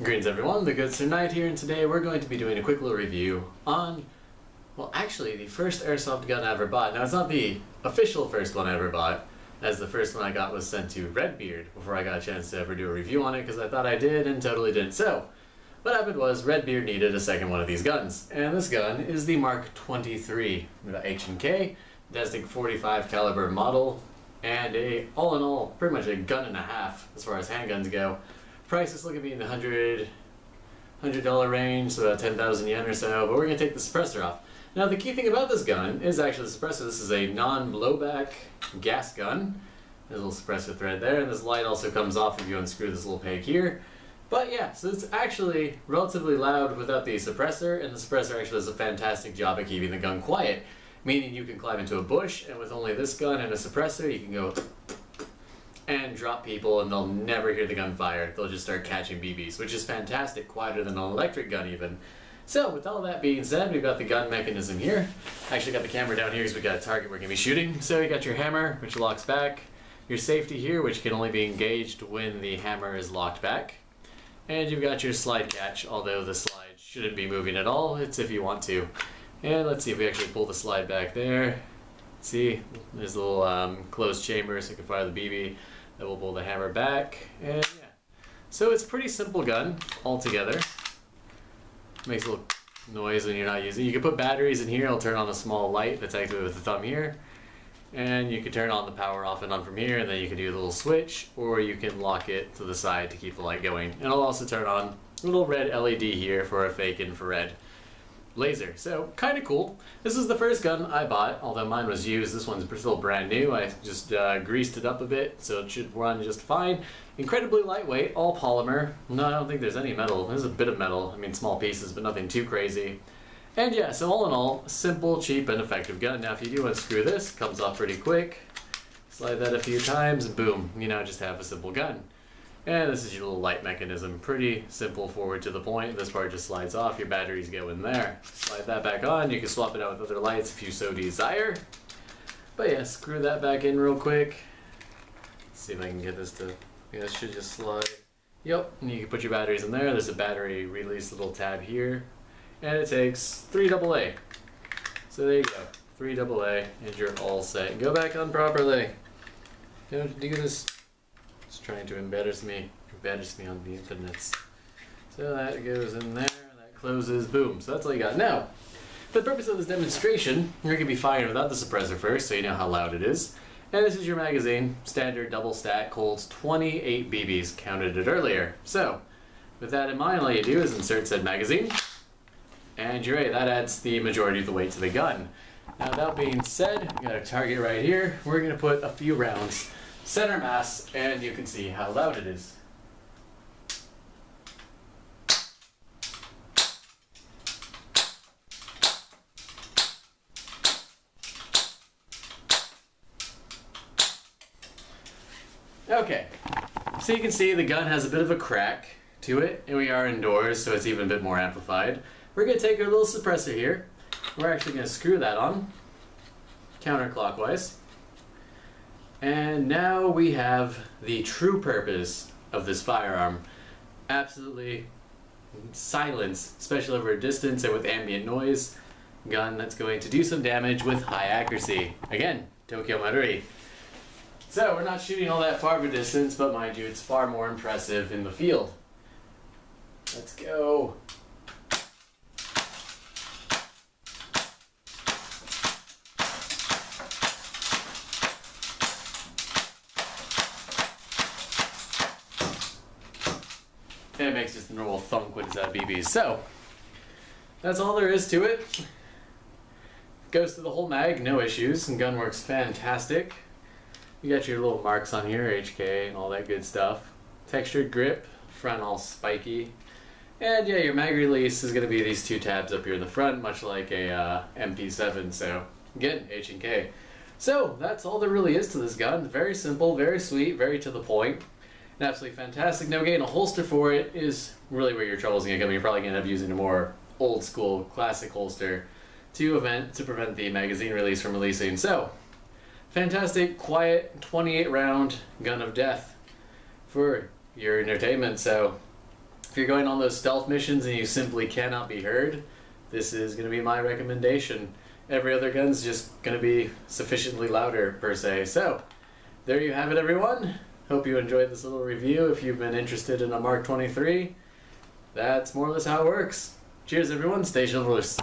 Greetings everyone, the Good Sir Knight here, and today we're going to be doing a quick little review on, well actually, the first airsoft gun I ever bought. Now it's not the official first one I ever bought, as the first one I got was sent to Redbeard before I got a chance to ever do a review on it, because I thought I did and totally didn't. So, what happened was Redbeard needed a second one of these guns, and this gun is the Mark 23 H&K, Destic 45 caliber model, and a, all in all, pretty much a gun and a half as far as handguns go. Price is looking to be in the hundred hundred dollar range, so about ten thousand yen or so. But we're gonna take the suppressor off. Now the key thing about this gun is actually the suppressor. This is a non-blowback gas gun. There's a little suppressor thread there, and this light also comes off if you unscrew this little peg here. But yeah, so it's actually relatively loud without the suppressor, and the suppressor actually does a fantastic job at keeping the gun quiet. Meaning you can climb into a bush, and with only this gun and a suppressor, you can go and drop people and they'll never hear the gun fire. They'll just start catching BBs, which is fantastic, quieter than an electric gun even. So with all that being said, we've got the gun mechanism here. I actually got the camera down here because we got a target we're going to be shooting. So you got your hammer, which locks back. Your safety here, which can only be engaged when the hammer is locked back. And you've got your slide catch, although the slide shouldn't be moving at all. It's if you want to. And let's see if we actually pull the slide back there. See, there's a little um, closed chamber so you can fire the BB. Then we'll pull the hammer back, and yeah. So it's pretty simple gun altogether. Makes a little noise when you're not using it. You can put batteries in here, it'll turn on a small light that's activated with the thumb here. And you can turn on the power off and on from here, and then you can do a little switch, or you can lock it to the side to keep the light going. And it'll also turn on a little red LED here for a fake infrared laser. So kind of cool. This is the first gun I bought, although mine was used. This one's still brand new. I just uh, greased it up a bit, so it should run just fine. Incredibly lightweight, all polymer. No, I don't think there's any metal. There's a bit of metal. I mean, small pieces, but nothing too crazy. And yeah, so all in all, simple, cheap, and effective gun. Now, if you do unscrew this, comes off pretty quick. Slide that a few times, boom, you now just have a simple gun. And this is your little light mechanism. Pretty simple, forward to the point. This part just slides off. Your batteries go in there. Slide that back on. You can swap it out with other lights if you so desire. But yeah, screw that back in real quick. Let's see if I can get this to... Yeah, this should just slide. Yep, and you can put your batteries in there. There's a battery release little tab here. And it takes 3 AA. So there you go. 3 AA, and you're all set. Go back on properly. Don't do this trying to embarrass me, embarrass me on the internet. So that goes in there, that closes, boom. So that's all you got. Now, for the purpose of this demonstration, you're going to be firing without the suppressor first, so you know how loud it is. And this is your magazine, standard double stack, holds 28 BBs, counted it earlier. So, with that in mind, all you do is insert said magazine, and you're right, that adds the majority of the weight to the gun. Now that being said, we got a target right here. We're going to put a few rounds center mass, and you can see how loud it is. Okay, so you can see the gun has a bit of a crack to it, and we are indoors, so it's even a bit more amplified. We're going to take our little suppressor here. We're actually going to screw that on counterclockwise. And now we have the true purpose of this firearm. Absolutely silence, especially over a distance and with ambient noise. Gun that's going to do some damage with high accuracy. Again, Tokyo Marui. So we're not shooting all that far of a distance, but mind you, it's far more impressive in the field. Let's go. And it makes just a normal thunk when it's of BBs. So, that's all there is to it. Goes through the whole mag, no issues, and gun works fantastic. You got your little marks on here, HK and all that good stuff. Textured grip, front all spiky. And yeah, your mag release is going to be these two tabs up here in the front, much like a uh, MP7, so again, H and K. So, that's all there really is to this gun. Very simple, very sweet, very to the point absolutely fantastic. Now getting a holster for it is really where your trouble's gonna come. You're probably gonna end up using a more old school classic holster to event to prevent the magazine release from releasing. So fantastic, quiet, 28 round gun of death for your entertainment. So if you're going on those stealth missions and you simply cannot be heard, this is going to be my recommendation. Every other gun's just going to be sufficiently louder, per se. So, there you have it, everyone. Hope you enjoyed this little review. If you've been interested in a Mark 23, that's more or less how it works. Cheers, everyone. Stay chivalrous.